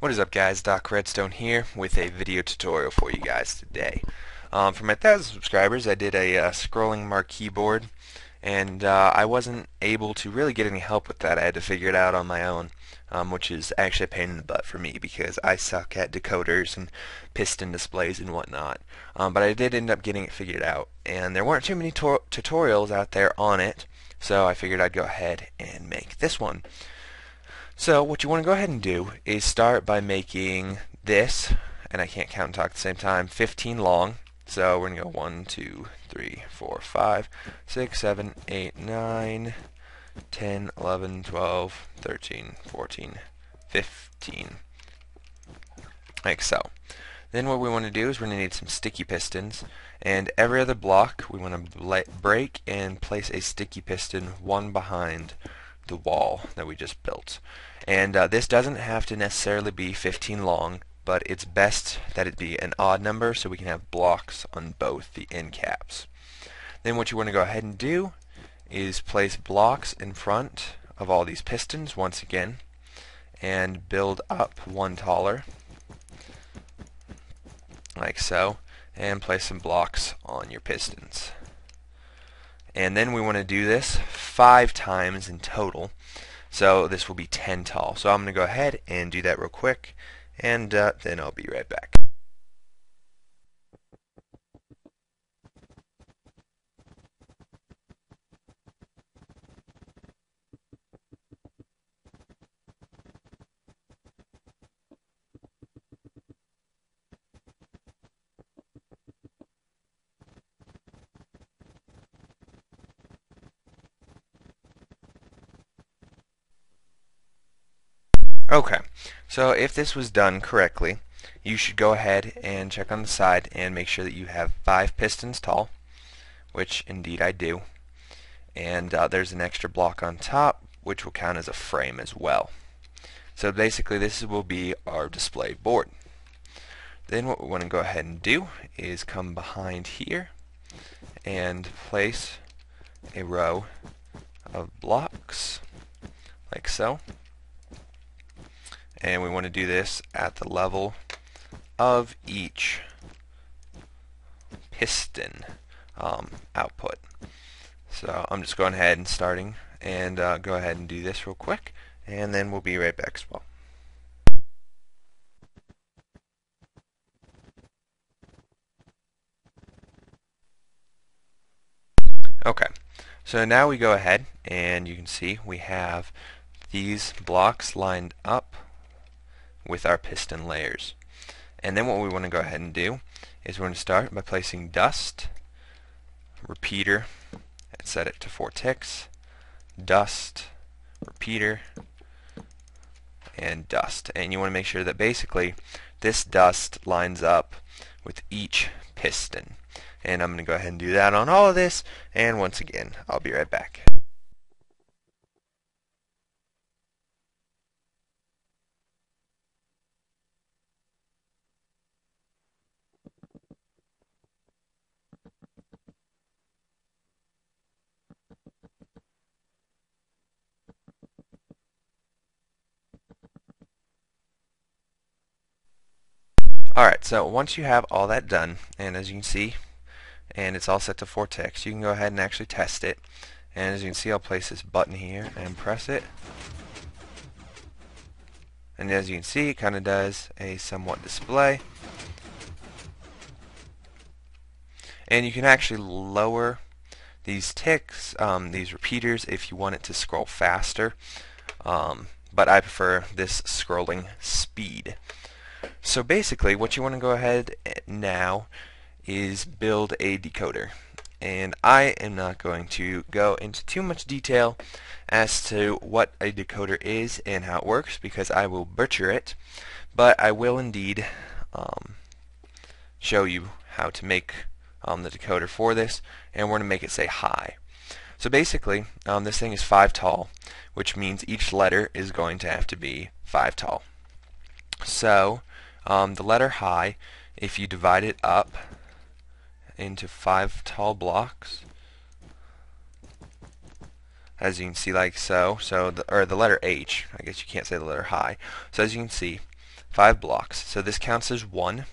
What is up guys, Doc Redstone here with a video tutorial for you guys today. Um, for my thousand subscribers I did a uh, scrolling marquee board and uh, I wasn't able to really get any help with that. I had to figure it out on my own, um, which is actually a pain in the butt for me because I suck at decoders and piston displays and whatnot. Um, but I did end up getting it figured out and there weren't too many tutorials out there on it so I figured I'd go ahead and make this one. So what you want to go ahead and do is start by making this, and I can't count and talk at the same time, 15 long. So we're going to go 1, 2, 3, 4, 5, 6, 7, 8, 9, 10, 11, 12, 13, 14, 15. Like so. Then what we want to do is we're going to need some sticky pistons and every other block we want to break and place a sticky piston one behind the wall that we just built. And uh, this doesn't have to necessarily be 15 long, but it's best that it be an odd number so we can have blocks on both the end caps. Then what you want to go ahead and do is place blocks in front of all these pistons once again and build up one taller like so and place some blocks on your pistons and then we want to do this five times in total so this will be 10 tall. So I'm going to go ahead and do that real quick, and uh, then I'll be right back. Okay, so if this was done correctly, you should go ahead and check on the side and make sure that you have five pistons tall, which indeed I do. And uh, there's an extra block on top, which will count as a frame as well. So basically this will be our display board. Then what we want to go ahead and do is come behind here and place a row of blocks like so and we want to do this at the level of each piston um, output. So I'm just going ahead and starting and uh, go ahead and do this real quick and then we'll be right back as well. Okay, so now we go ahead and you can see we have these blocks lined up with our piston layers. And then what we want to go ahead and do is we're going to start by placing dust, repeater, and set it to 4 ticks, dust, repeater, and dust. And you want to make sure that basically this dust lines up with each piston. And I'm going to go ahead and do that on all of this, and once again, I'll be right back. Alright, so once you have all that done, and as you can see, and it's all set to 4 ticks, you can go ahead and actually test it. And as you can see, I'll place this button here and press it. And as you can see, it kind of does a somewhat display. And you can actually lower these ticks, um, these repeaters, if you want it to scroll faster. Um, but I prefer this scrolling speed. So basically what you want to go ahead now is build a decoder. And I am not going to go into too much detail as to what a decoder is and how it works because I will butcher it. But I will indeed um, show you how to make um, the decoder for this and we're going to make it say hi. So basically um, this thing is 5 tall which means each letter is going to have to be 5 tall. So um, the letter high, if you divide it up into five tall blocks, as you can see like so, so the, or the letter H, I guess you can't say the letter high. So as you can see, five blocks. So this counts as one,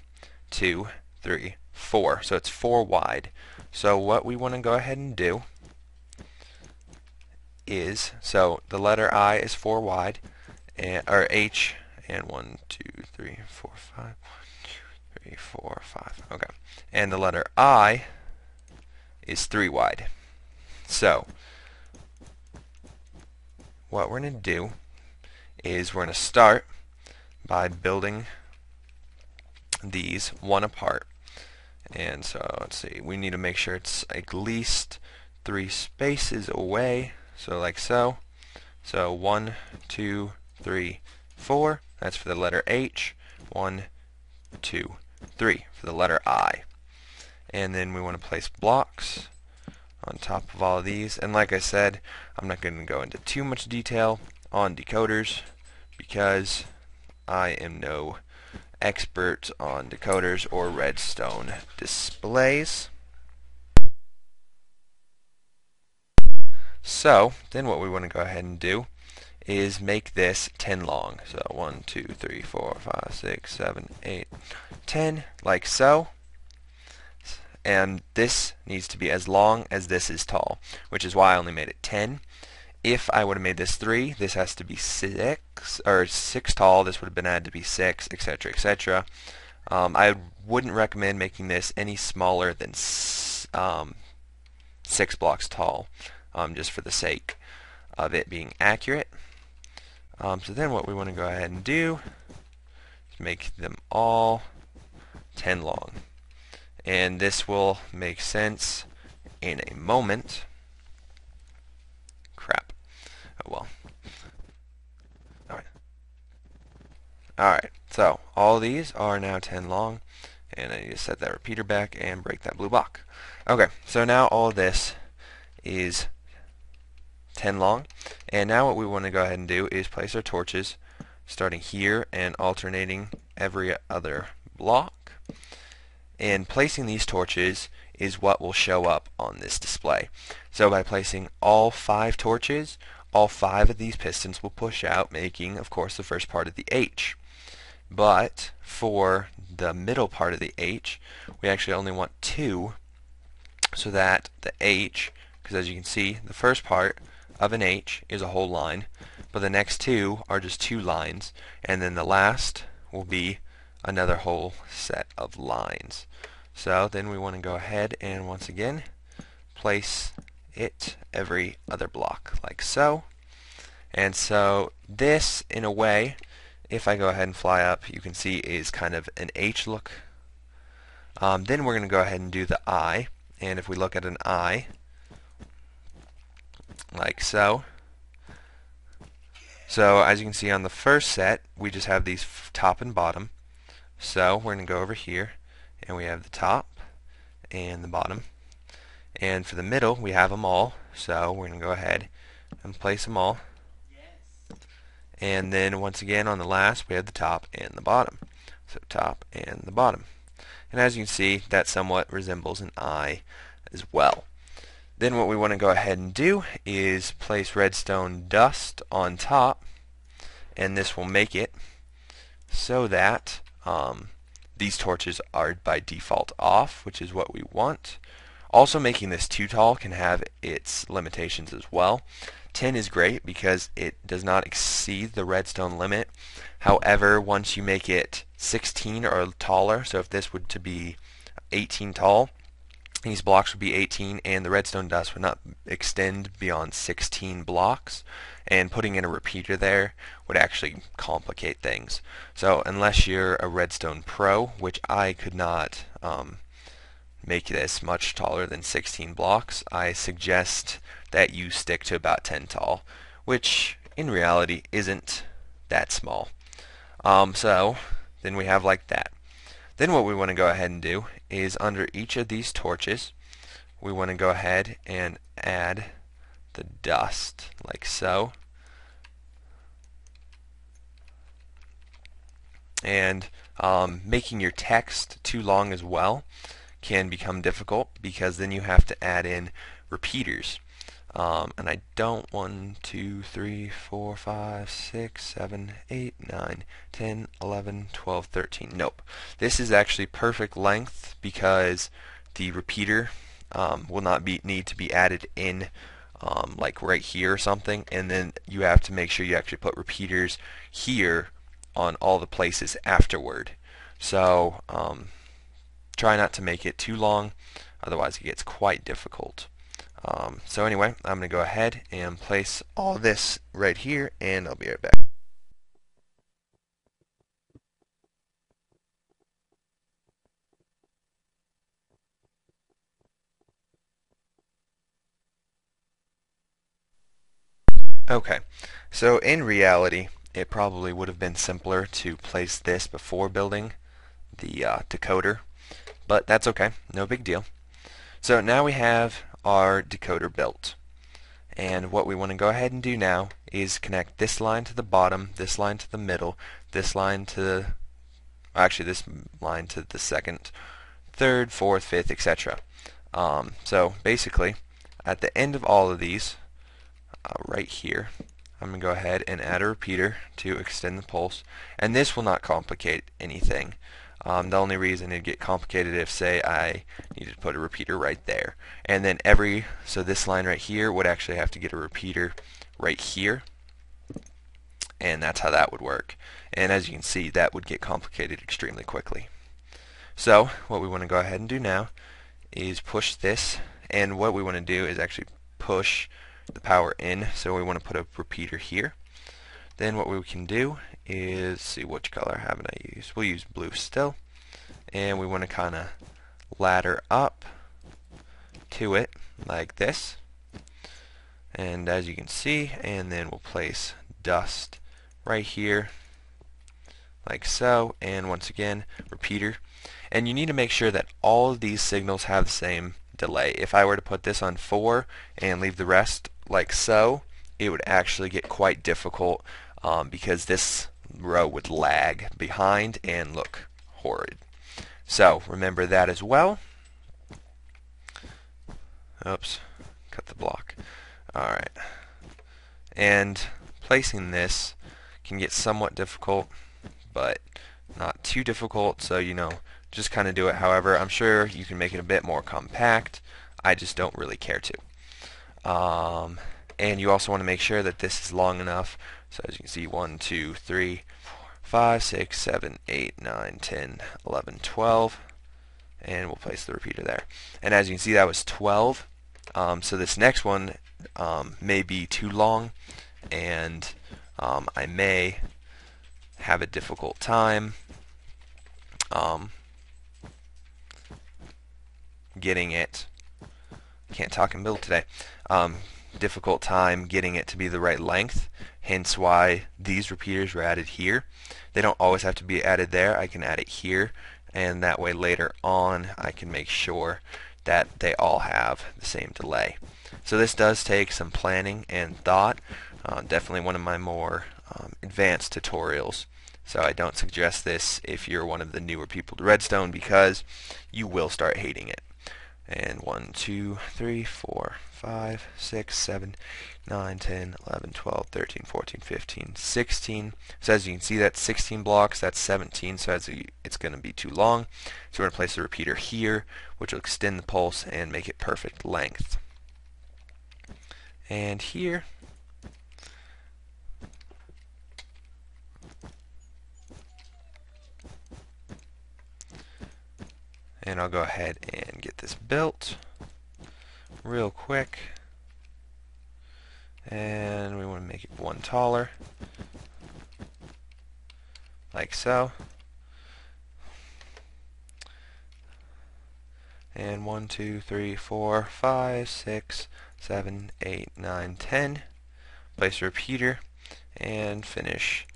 two, three, four. So it's four wide. So what we want to go ahead and do is, so the letter I is four wide, and or H, and one, two, three, four, five, three, four, five. Okay, and the letter I is three wide. So what we're going to do is we're going to start by building these one apart. And so let's see, we need to make sure it's at least three spaces away. So like so. So one, two, three, four. That's for the letter H. One, two, three for the letter I. And then we want to place blocks on top of all of these. And like I said, I'm not going to go into too much detail on decoders because I am no expert on decoders or redstone displays. So, then what we want to go ahead and do is make this 10 long. So 1, 2, 3, 4, 5, 6, 7, 8, 10, like so. And this needs to be as long as this is tall, which is why I only made it 10. If I would have made this 3, this has to be 6, or 6 tall, this would have been added to be 6, etc., etc. Um, I wouldn't recommend making this any smaller than um, 6 blocks tall, um, just for the sake of it being accurate. Um, so then what we want to go ahead and do is make them all 10 long. And this will make sense in a moment. Crap. Oh well. Alright. Alright, so all these are now 10 long. And I need to set that repeater back and break that blue block. Okay, so now all this is 10 long. And now what we want to go ahead and do is place our torches starting here and alternating every other block. And placing these torches is what will show up on this display. So by placing all five torches, all five of these pistons will push out, making, of course, the first part of the H. But for the middle part of the H, we actually only want two so that the H, because as you can see, the first part of an H is a whole line, but the next two are just two lines, and then the last will be another whole set of lines. So then we want to go ahead and once again place it every other block like so. And so this, in a way, if I go ahead and fly up, you can see is kind of an H look. Um, then we're going to go ahead and do the I. And if we look at an I, like so. So as you can see on the first set, we just have these top and bottom. So we're going to go over here, and we have the top and the bottom. And for the middle, we have them all. So we're going to go ahead and place them all. And then once again on the last, we have the top and the bottom. So top and the bottom. And as you can see, that somewhat resembles an I as well. Then what we want to go ahead and do is place redstone dust on top and this will make it so that um, these torches are by default off which is what we want. Also making this too tall can have its limitations as well. 10 is great because it does not exceed the redstone limit. However, once you make it 16 or taller, so if this would to be 18 tall, these blocks would be 18 and the redstone dust would not extend beyond 16 blocks and putting in a repeater there would actually complicate things. So unless you're a redstone pro, which I could not um, make this much taller than 16 blocks, I suggest that you stick to about 10 tall, which in reality isn't that small. Um, so then we have like that. Then what we want to go ahead and do is under each of these torches, we want to go ahead and add the dust like so. And um, making your text too long as well can become difficult because then you have to add in repeaters. Um, and I don't 1, 2, 3, 4, 5, 6, 7, 8, 9, 10, 11, 12, 13. Nope. This is actually perfect length because the repeater um, will not be need to be added in um, like right here or something and then you have to make sure you actually put repeaters here on all the places afterward. So um, try not to make it too long otherwise it gets quite difficult. Um, so anyway, I'm going to go ahead and place all this right here, and I'll be right back. Okay, so in reality, it probably would have been simpler to place this before building the uh, decoder, but that's okay, no big deal. So now we have our decoder built. And what we want to go ahead and do now is connect this line to the bottom, this line to the middle, this line to the, actually this line to the second, third, fourth, fifth, etc. Um, so basically, at the end of all of these, uh, right here, I'm going to go ahead and add a repeater to extend the pulse. And this will not complicate anything. Um, the only reason it'd get complicated if, say, I needed to put a repeater right there. And then every, so this line right here would actually have to get a repeater right here. And that's how that would work. And as you can see, that would get complicated extremely quickly. So, what we want to go ahead and do now is push this. And what we want to do is actually push the power in. So we want to put a repeater here. Then what we can do is, see which color haven't I used. We'll use blue still. And we want to kind of ladder up to it like this. And as you can see, and then we'll place dust right here like so. And once again, repeater. And you need to make sure that all of these signals have the same delay. If I were to put this on 4 and leave the rest like so, it would actually get quite difficult um, because this row would lag behind and look horrid. So remember that as well. Oops, cut the block. Alright. And placing this can get somewhat difficult, but not too difficult, so you know, just kind of do it. However, I'm sure you can make it a bit more compact. I just don't really care to. Um, and you also want to make sure that this is long enough so as you can see 1 2 3 5 6 7 8 9 10 11 12 and we'll place the repeater there. And as you can see that was 12 um, so this next one um, may be too long. And um, I may have a difficult time um, getting it. Can't talk and build today. Um, difficult time getting it to be the right length hence why these repeaters were added here. They don't always have to be added there. I can add it here and that way later on I can make sure that they all have the same delay. So this does take some planning and thought uh, definitely one of my more um, advanced tutorials. So I don't suggest this if you're one of the newer people to Redstone because you will start hating it and 1, 2, 3, 4, 5, 6, 7, 9, 10, 11, 12, 13, 14, 15, 16. So as you can see, that's 16 blocks. That's 17, so it's going to be too long. So we're going to place the repeater here, which will extend the pulse and make it perfect length. And here, and I'll go ahead and this built real quick. And we want to make it one taller. Like so. And one two three four five six seven eight nine ten. Place a repeater and finish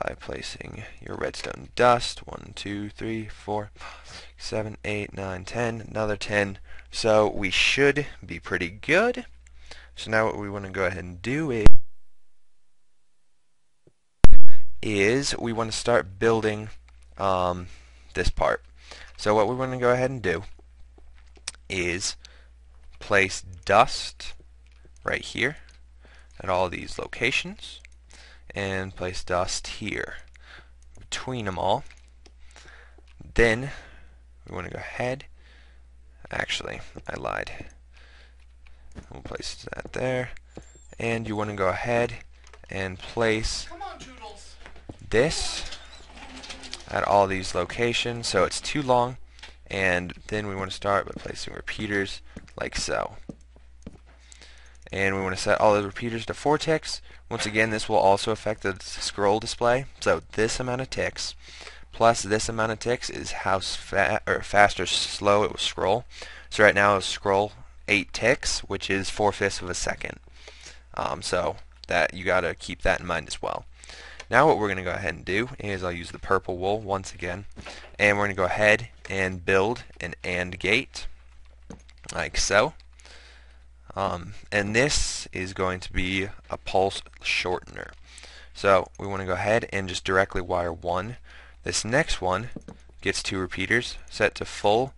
by placing your redstone dust. One two three four seven eight nine ten. Another ten. So we should be pretty good. So now what we want to go ahead and do is, is we want to start building um, this part. So what we want to go ahead and do is place dust right here at all these locations and place dust here between them all. Then we want to go ahead. Actually, I lied. We'll place that there. And you want to go ahead and place on, this at all these locations so it's too long and then we want to start by placing repeaters like so and we want to set all the repeaters to 4 ticks. Once again this will also affect the scroll display. So this amount of ticks plus this amount of ticks is how fa or fast or slow it will scroll. So right now it'll scroll 8 ticks which is 4 fifths of a second. Um, so that you got to keep that in mind as well. Now what we're going to go ahead and do is I'll use the purple wool once again. And we're going to go ahead and build an AND gate like so. Um, and this is going to be a pulse shortener. So we want to go ahead and just directly wire one. This next one gets two repeaters set to full,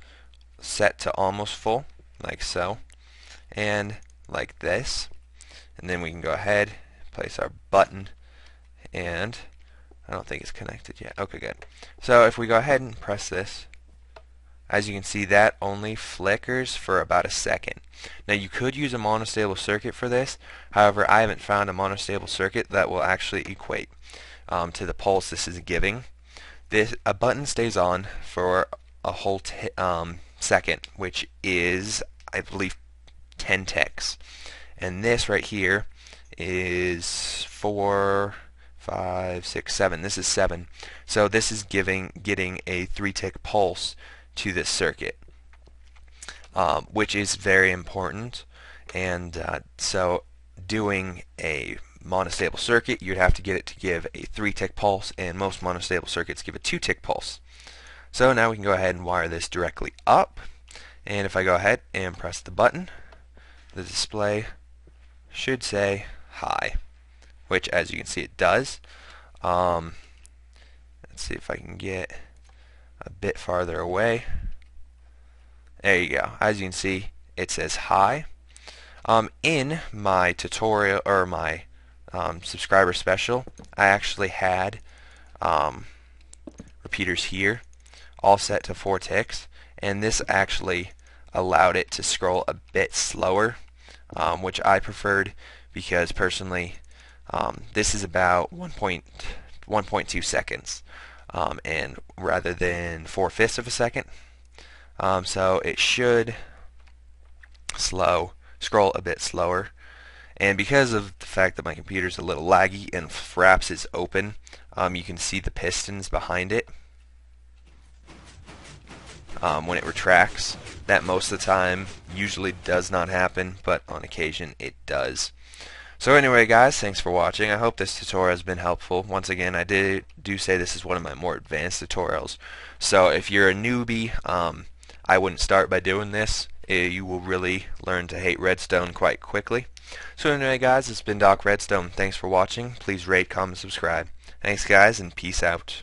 set to almost full, like so, and like this. And then we can go ahead, place our button and I don't think it's connected yet. Okay, good. So if we go ahead and press this, as you can see, that only flickers for about a second. Now you could use a monostable circuit for this. However, I haven't found a monostable circuit that will actually equate um, to the pulse this is giving. This a button stays on for a whole um, second, which is, I believe, 10 ticks. And this right here is for five, six, seven. This is seven. So this is giving getting a three tick pulse to this circuit, um, which is very important. And uh, so doing a monostable circuit, you'd have to get it to give a three tick pulse, and most monostable circuits give a two tick pulse. So now we can go ahead and wire this directly up. And if I go ahead and press the button, the display should say hi which as you can see it does. Um, let's see if I can get a bit farther away. There you go. As you can see, it says hi. Um, in my tutorial or my um, subscriber special, I actually had um, repeaters here all set to 4 ticks and this actually allowed it to scroll a bit slower um, which I preferred because personally um, this is about 1.2 seconds, um, and rather than 4 fifths of a second. Um, so it should slow, scroll a bit slower. And because of the fact that my computer is a little laggy and Fraps is open, um, you can see the pistons behind it um, when it retracts. That most of the time usually does not happen, but on occasion it does. So anyway guys, thanks for watching. I hope this tutorial has been helpful. Once again, I did do say this is one of my more advanced tutorials. So if you're a newbie, um, I wouldn't start by doing this. Uh, you will really learn to hate redstone quite quickly. So anyway guys, it's been Doc Redstone. Thanks for watching. Please rate, comment, subscribe. Thanks guys, and peace out.